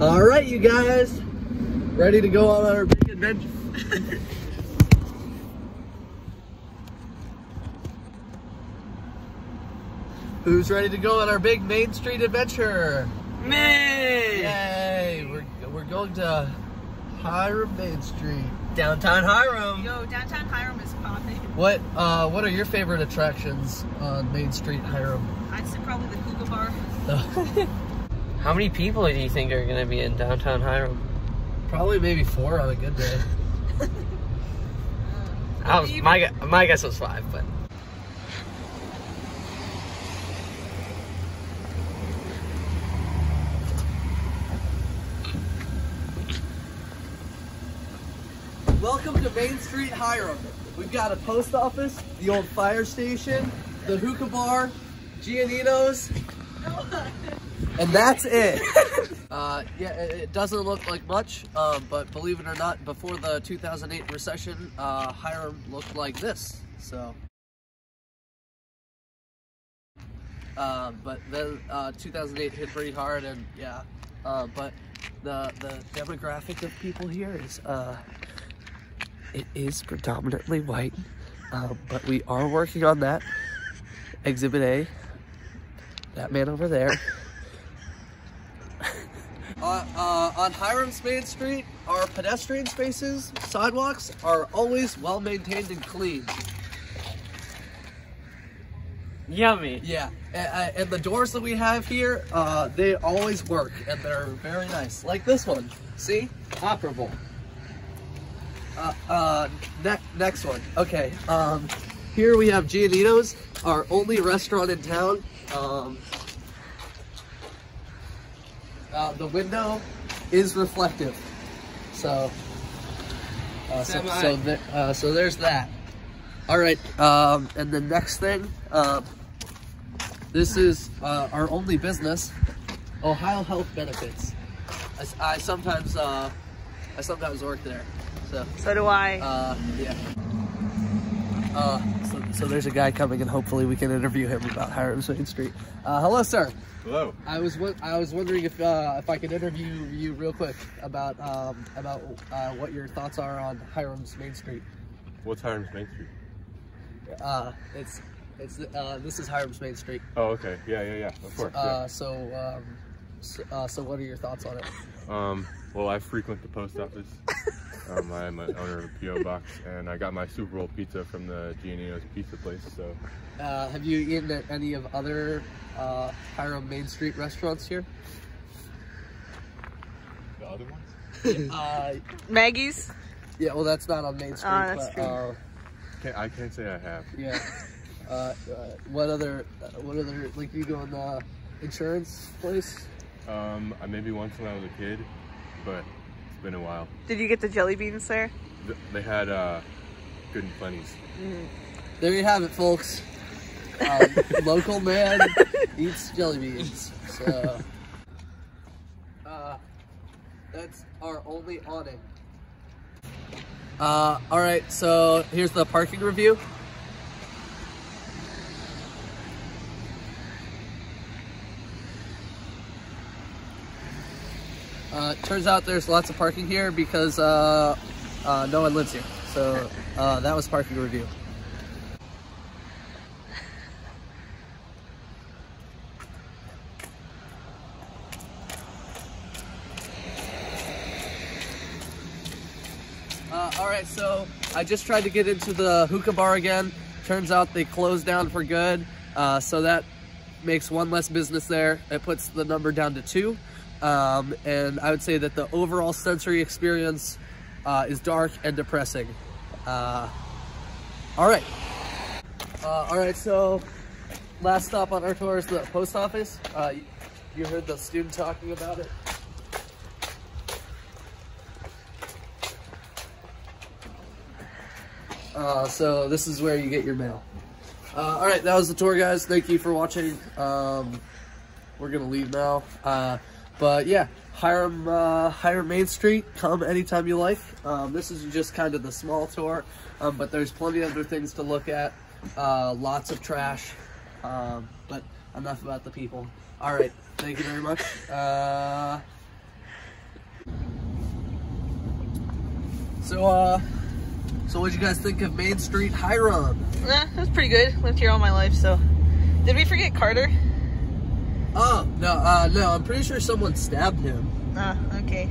All right, you guys, ready to go on our big adventure? Who's ready to go on our big Main Street adventure? Me! Yay! We're, we're going to Hiram Main Street. Downtown Hiram. Yo, downtown Hiram is popping. What uh, What are your favorite attractions on Main Street Hiram? I'd say probably the Cougar Bar. How many people do you think are going to be in downtown Hiram? Probably maybe four on a good day. Uh, I was, my, gu- my guess was five, but. Welcome to Main Street Hiram. We've got a post office, the old fire station, the hookah bar, Giannino's, and that's it. uh, yeah, it, it doesn't look like much, um, but believe it or not, before the 2008 recession, uh, Hiram looked like this. So, uh, but then uh, 2008 hit pretty hard, and yeah, uh, but the the demographic of people here is. Uh, it is predominantly white, um, but we are working on that. Exhibit A, that man over there. Uh, uh, on Hiram's Main Street, our pedestrian spaces, sidewalks are always well maintained and clean. Yummy. Yeah, and, and the doors that we have here, uh, they always work and they're very nice. Like this one, see? Operable. Uh, uh, ne next one. Okay, um, here we have Giannino's, our only restaurant in town. Um, uh, the window is reflective, so uh, so so, th uh, so there's that. All right, um, and the next thing, um, this is uh, our only business, Ohio Health Benefits. I sometimes uh, I sometimes work there, so. So do I. Uh, yeah. Uh, so, so there's a guy coming, and hopefully we can interview him about Hiram's Main Street. Uh, hello, sir. Hello. I was I was wondering if uh, if I could interview you real quick about um, about uh, what your thoughts are on Hiram's Main Street. What's Hiram's Main Street? Uh, it's it's uh, this is Hiram's Main Street. Oh, okay. Yeah, yeah, yeah. Of course. Uh, so um, so, uh, so what are your thoughts on it? Um, well, I frequent the post office. um, I'm an owner of a PO box, and I got my Super Bowl pizza from the Giannino's Pizza place. So, Uh, have you eaten at any of other uh, Hiram Main Street restaurants here? the other ones? uh, Maggie's? yeah, well, that's not on Main Street. Oh, that's but, true. Uh, Can't, I can't say I have. yeah. Uh, uh, what other? Uh, what other? Like you go in the insurance place? Um, I maybe once when I was a kid, but it's been a while. Did you get the jelly beans there? They had uh, good and plenty's. There you have it, folks. Um, local man eats jelly beans. So uh, that's our only awning. Uh, all right, so here's the parking review. Uh, turns out there's lots of parking here because uh, uh, no one lives here. So uh, that was parking review. Uh, all right, so I just tried to get into the hookah bar again. Turns out they closed down for good. Uh, so that makes one less business there. It puts the number down to two. Um, and I would say that the overall sensory experience uh, is dark and depressing. Uh, all right. Uh, all right, so last stop on our tour is the post office. Uh, you heard the student talking about it. Uh, so this is where you get your mail. Uh, all right, that was the tour, guys. Thank you for watching. Um, we're gonna leave now. Uh, but yeah, Hiram, uh, Hiram Main Street, come anytime you like. Um, this is just kind of the small tour, um, but there's plenty of other things to look at. Uh, lots of trash, um, but enough about the people. All right, thank you very much. Uh, so, uh, so what do you guys think of Main Street Hiram? Yeah, it was pretty good. Lived here all my life, so. Did we forget Carter? Oh no, uh, no! I'm pretty sure someone stabbed him. Ah, okay.